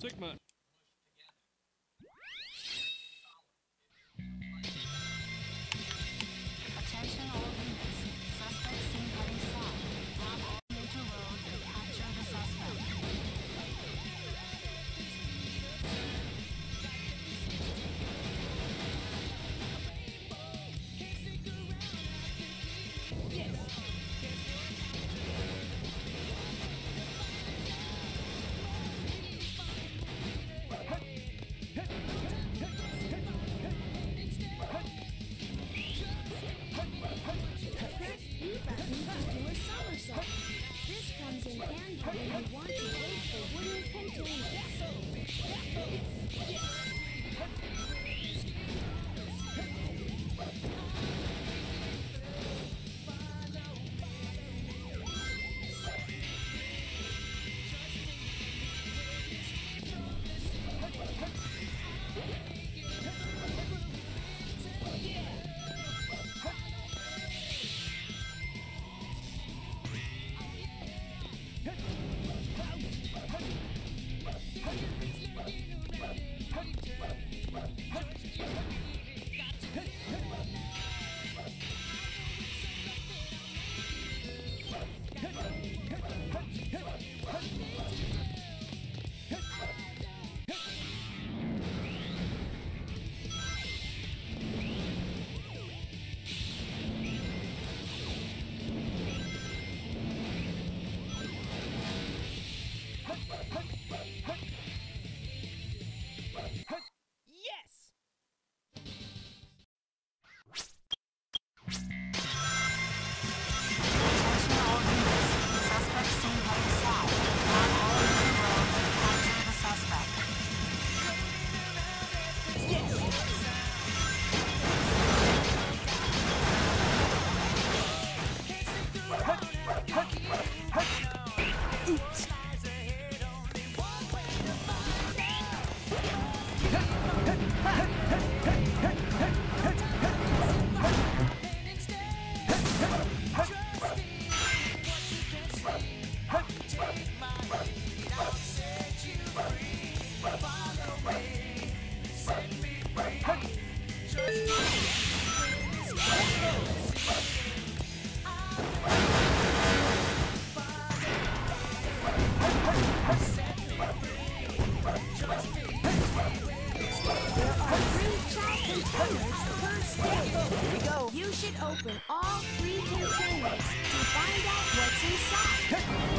Sigma. You should open all three containers to find out what's inside.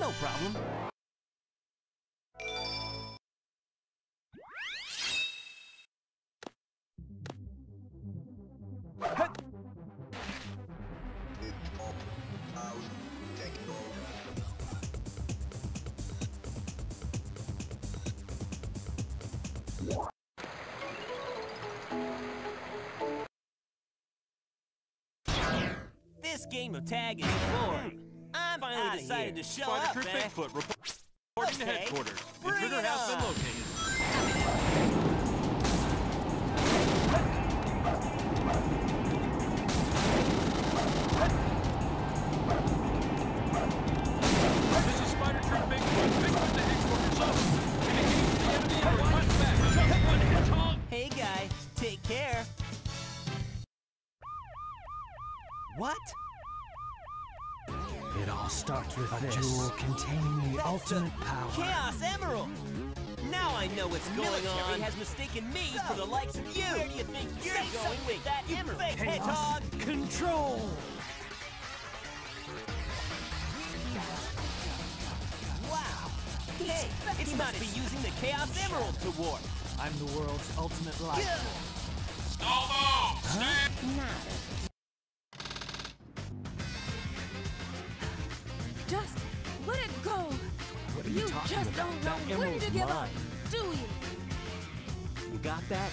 No problem. This game of tag is boring. I'm finally decided to show Spider up, Troop man. Bigfoot reporting to headquarters. Bring Intruder it has been located. This is Spider Troop Bigfoot. Bigfoot to headquarters. Over. Indicating the enemy and watch back. Just one hedgehog. Hey, guy, take care. What? It all starts with a jewel containing the That's the ultimate power. Chaos Emerald! Now I know what's going military on. has mistaken me for the likes of you. Where do you think you're Say going something, with that you emerald. fake Chaos hedgehog? Control! Wow! Hey, it's not be using the Chaos Emerald to warp. I'm the world's ultimate life you, You just about? don't know that when to give mine. up, do you? You got that?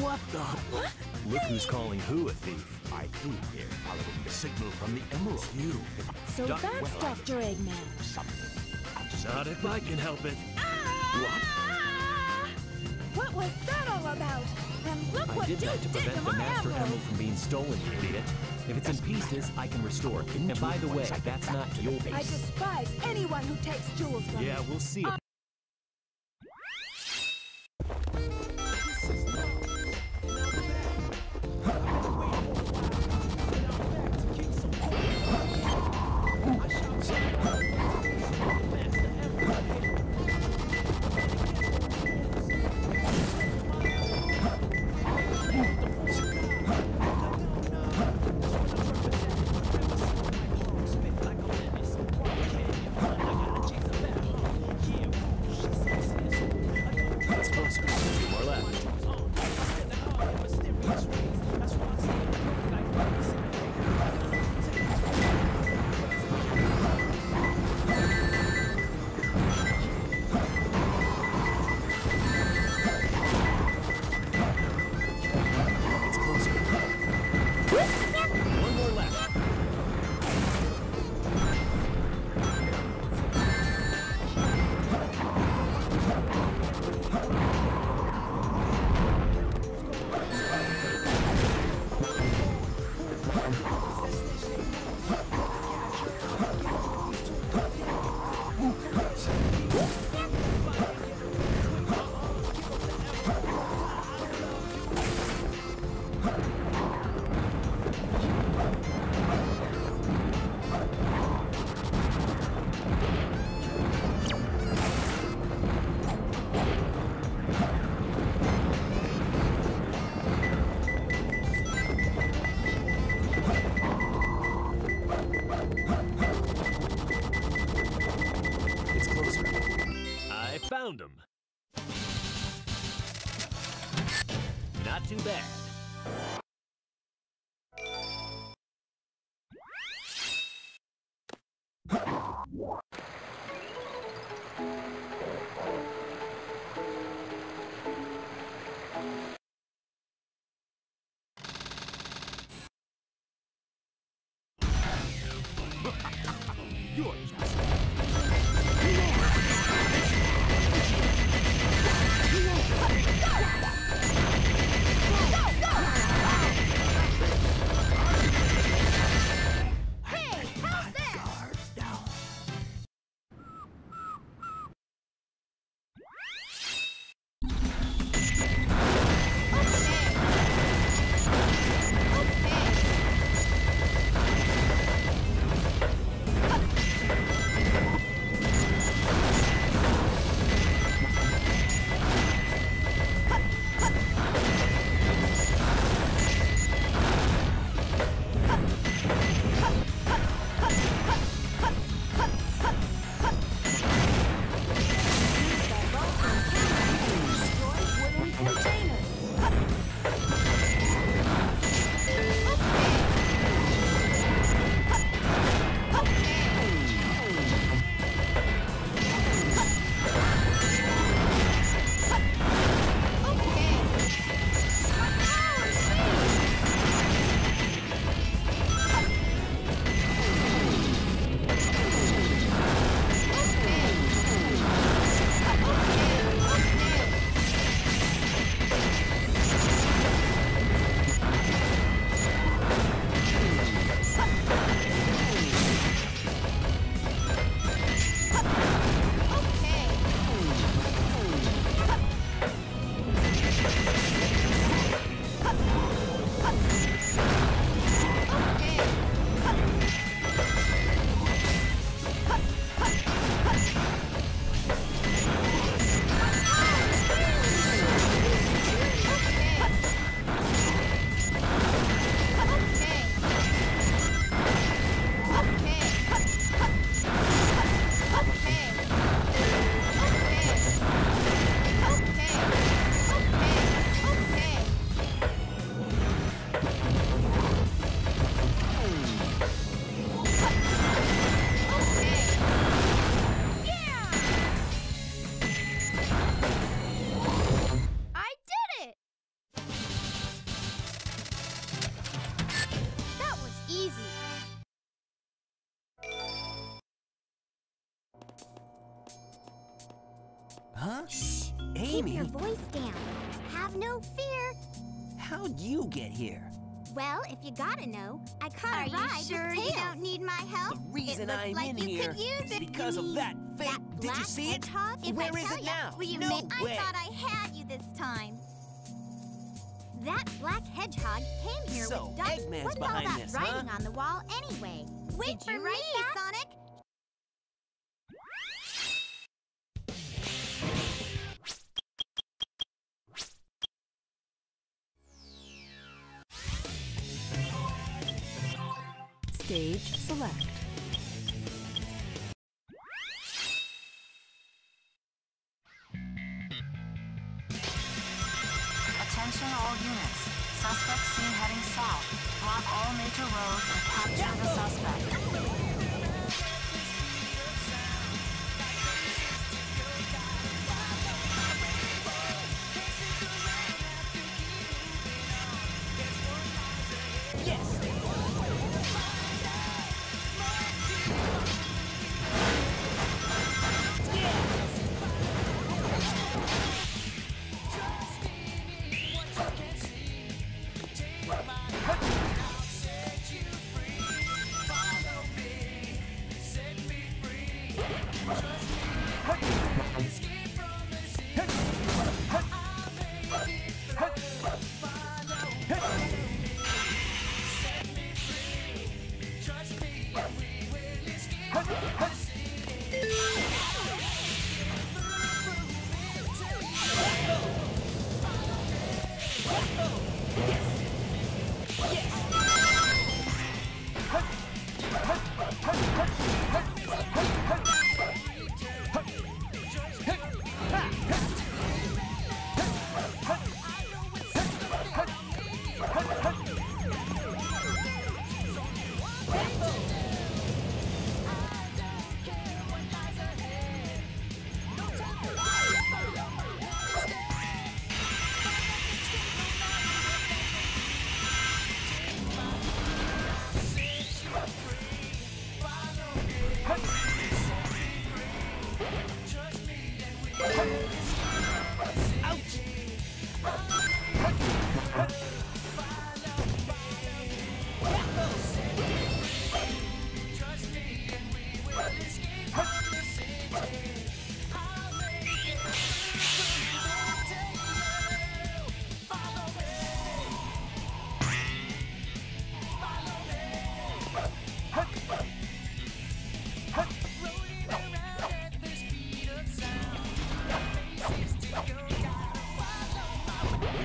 What the? What? Look who's calling who a thief. I think they're following the signal from the Emerald. You. So that's well, Dr. Eggman. Something. Not if I can help it. Ah! What was that did that to prevent the Master emerald. From being stolen, you idiot. If it's in pieces, I can restore it. And by the way, that's not your I base. despise anyone who takes jewels from Yeah, we'll see. Found him. Not too bad. You're Keep your voice down. Have no fear. how'd you get here? Well, if you gotta know, I caught Are a you ride sure with you don't need my help? The reason I'm like in you here could use is because of that fake. That Did you see it? hedgehog? If Where I is it ya, now? Will you no ma- way. I thought I had you this time. That black hedgehog came here So, with ducks. Eggman's What's all that this, huh? writing on the wall anyway? Wait Did for you me, write? Sonic. Attention all units. Suspect seen heading south. Block all major roads and capture the suspect.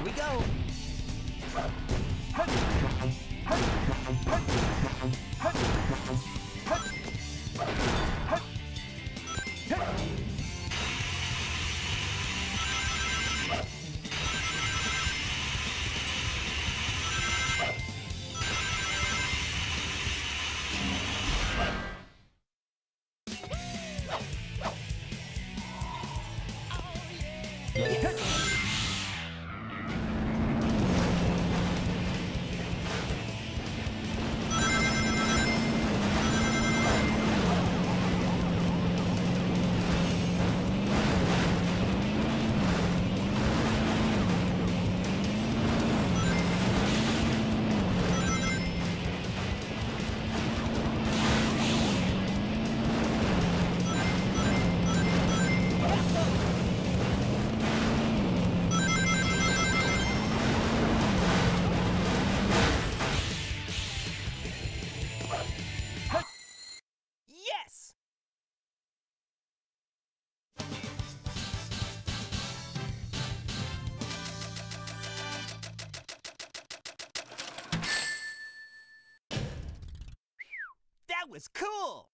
Here we go. Oh, yes! Was cool!